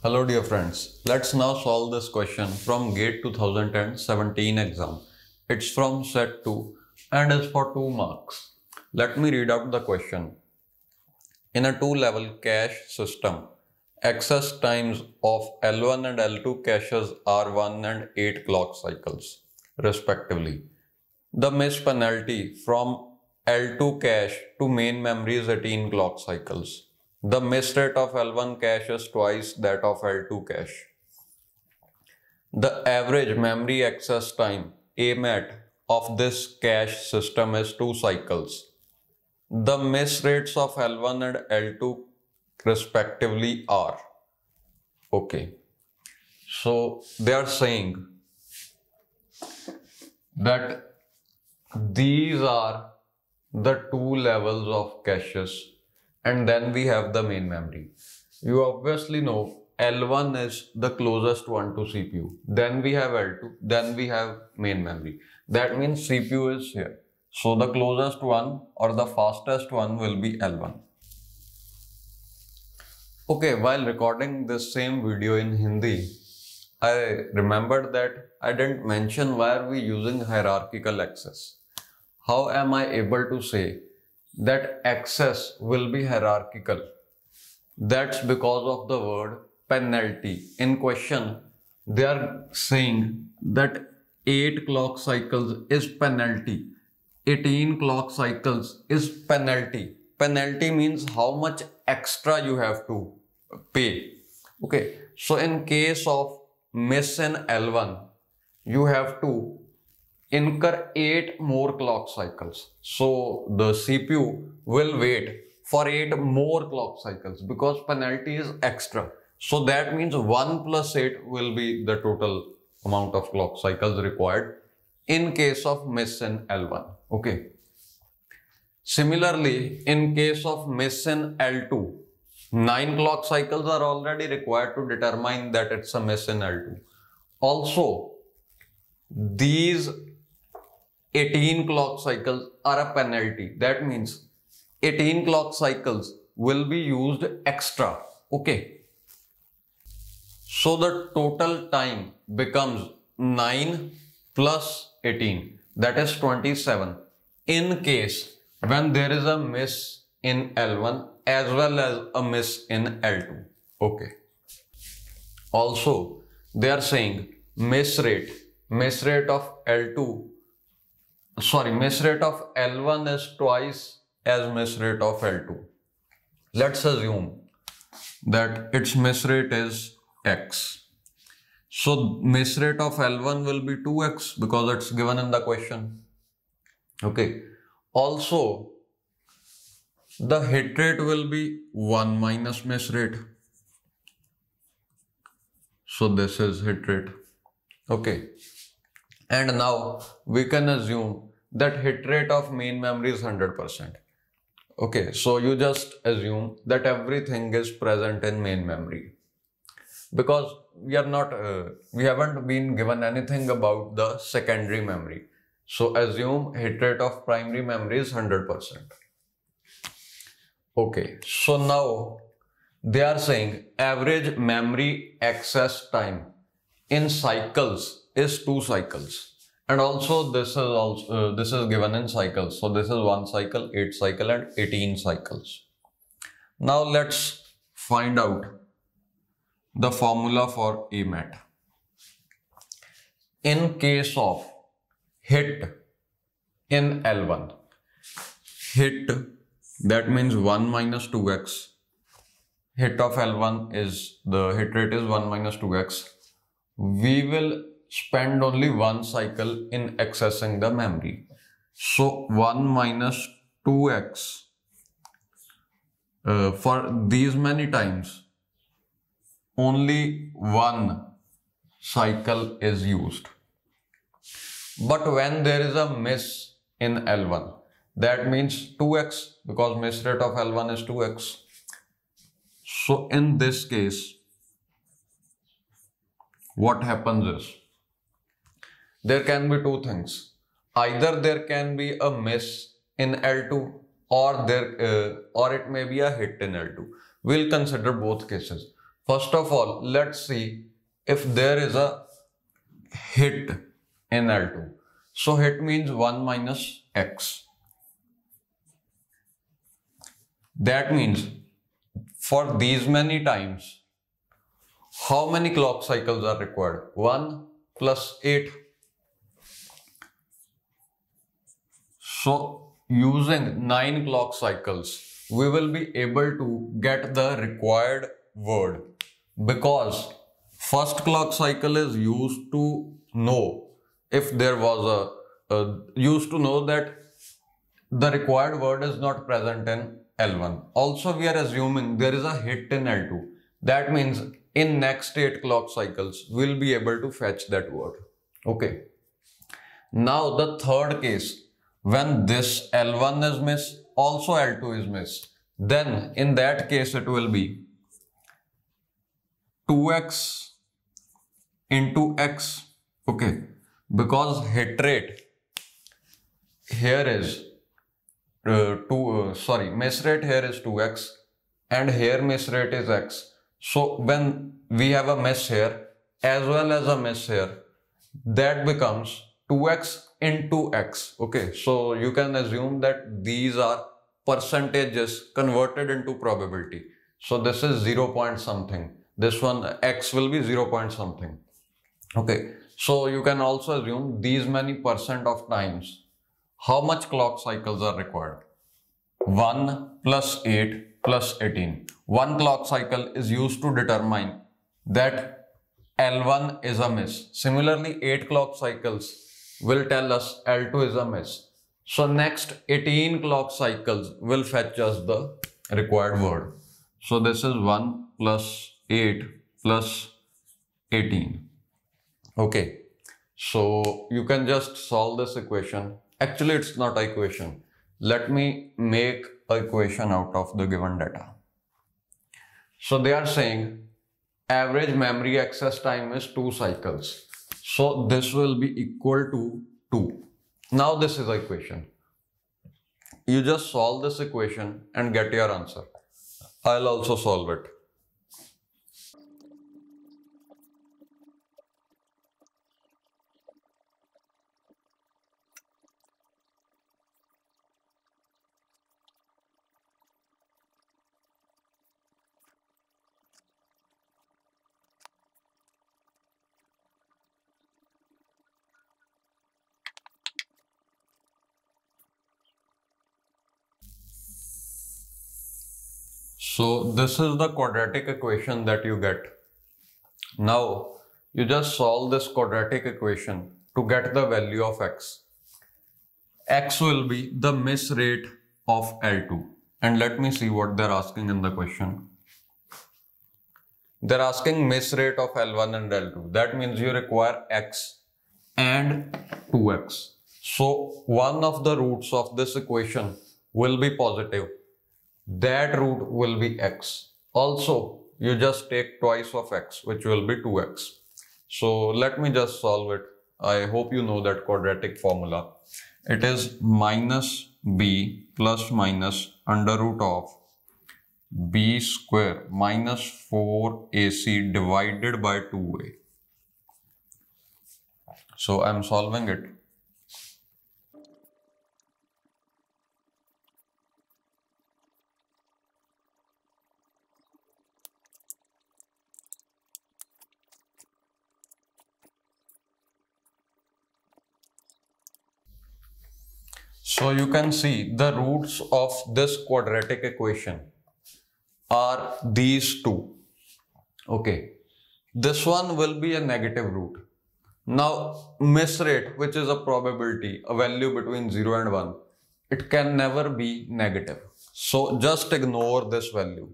Hello dear friends, let's now solve this question from GATE 2017 exam. It's from set 2 and is for 2 marks. Let me read out the question. In a two level cache system, access times of L1 and L2 caches are 1 and 8 clock cycles respectively. The miss penalty from L2 cache to main memory is 18 clock cycles. The miss rate of L1 cache is twice that of L2 cache. The average memory access time AMAT of this cache system is 2 cycles. The miss rates of L1 and L2 respectively are. Okay. So they are saying that these are the two levels of caches and then we have the main memory. You obviously know L1 is the closest one to CPU. Then we have L2, then we have main memory. That means CPU is here. So the closest one or the fastest one will be L1. Okay, while recording this same video in Hindi, I remembered that I didn't mention why are we using hierarchical access. How am I able to say that access will be hierarchical. That's because of the word penalty. In question, they are saying that 8 clock cycles is penalty. 18 clock cycles is penalty. Penalty means how much extra you have to pay. Okay, so in case of miss in L1, you have to incur 8 more clock cycles. So the CPU will wait for 8 more clock cycles because penalty is extra. So that means 1 plus 8 will be the total amount of clock cycles required in case of miss in L1. Okay. Similarly, in case of miss in L2, 9 clock cycles are already required to determine that it's a miss in L2. Also, these 18 clock cycles are a penalty. That means 18 clock cycles will be used extra. Okay. So the total time becomes 9 plus 18 that is 27 in case when there is a miss in L1 as well as a miss in L2. Okay. Also, they are saying miss rate, miss rate of L2 sorry, miss rate of L1 is twice as miss rate of L2. Let's assume that its miss rate is x. So miss rate of L1 will be 2x because it's given in the question. Okay. Also, the hit rate will be 1 minus miss rate. So this is hit rate. Okay. And now we can assume that hit rate of main memory is 100%. Okay, so you just assume that everything is present in main memory because we are not, uh, we haven't been given anything about the secondary memory. So assume hit rate of primary memory is 100%. Okay, so now they are saying average memory access time in cycles is 2 cycles. And also this is also uh, this is given in cycles. So this is one cycle eight cycle and 18 cycles. Now let's find out the formula for AMAT in case of hit in L1 hit that means 1 minus 2x hit of L1 is the hit rate is 1 minus 2x we will spend only one cycle in accessing the memory. So 1 minus 2x uh, for these many times only one cycle is used. But when there is a miss in L1 that means 2x because miss rate of L1 is 2x. So in this case what happens is there can be two things. Either there can be a miss in L2 or there uh, or it may be a hit in L2. We'll consider both cases. First of all, let's see if there is a hit in L2. So hit means 1 minus x. That means for these many times, how many clock cycles are required? 1 plus 8. So using 9 clock cycles, we will be able to get the required word because first clock cycle is used to know if there was a, a used to know that the required word is not present in L1. Also, we are assuming there is a hit in L2. That means in next 8 clock cycles, we'll be able to fetch that word. Okay. Now, the third case, when this L1 is missed, also L2 is missed. Then, in that case, it will be 2x into x. Okay. Because hit rate here is uh, 2 uh, sorry miss rate here is 2x and here miss rate is x so when we have a miss here as well as a miss here that becomes 2x into x okay so you can assume that these are percentages converted into probability so this is 0 point something this one x will be 0 point something okay so you can also assume these many percent of times how much clock cycles are required? 1 plus 8 plus 18. One clock cycle is used to determine that L1 is a miss. Similarly, 8 clock cycles will tell us L2 is. So next 18 clock cycles will fetch us the required word. So this is 1 plus 8 plus 18. Okay. So you can just solve this equation Actually, it's not equation. Let me make equation out of the given data. So they are saying average memory access time is 2 cycles. So this will be equal to 2. Now this is the equation. You just solve this equation and get your answer. I'll also solve it. So this is the quadratic equation that you get. Now you just solve this quadratic equation to get the value of x. x will be the miss rate of L2. And let me see what they're asking in the question. They're asking miss rate of L1 and L2. That means you require x and 2x. So one of the roots of this equation will be positive that root will be x. Also, you just take twice of x, which will be 2x. So let me just solve it. I hope you know that quadratic formula. It is minus b plus minus under root of b square minus 4ac divided by 2a. So I'm solving it. So you can see the roots of this quadratic equation are these two. Okay. This one will be a negative root. Now miss rate, which is a probability, a value between 0 and 1, it can never be negative. So just ignore this value.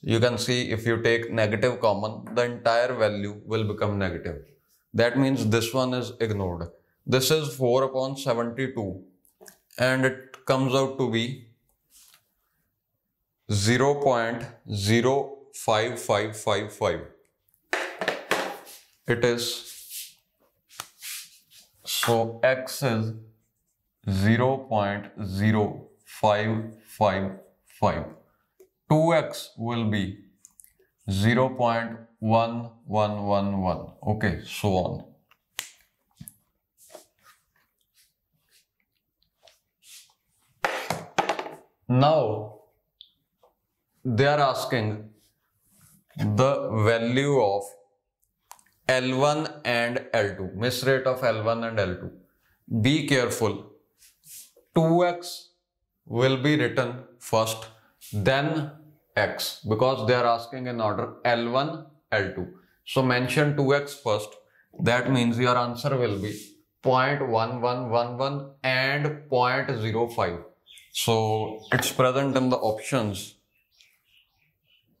You can see if you take negative common, the entire value will become negative. That means this one is ignored. This is 4 upon 72 and it comes out to be 0 0.05555 it is so x is 0 0.0555 2x will be 0.1111 okay so on now they are asking the value of L1 and L2 miss rate of L1 and L2 be careful 2x will be written first then x because they are asking in order L1, L2. So mention 2x first. That means your answer will be 0.1111 and 0.05. So it's present in the options.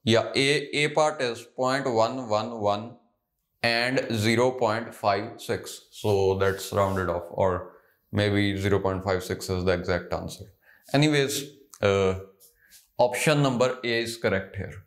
Yeah, A, A part is 0.111 and 0.56. So that's rounded off or maybe 0.56 is the exact answer. Anyways, uh, option number A is correct here.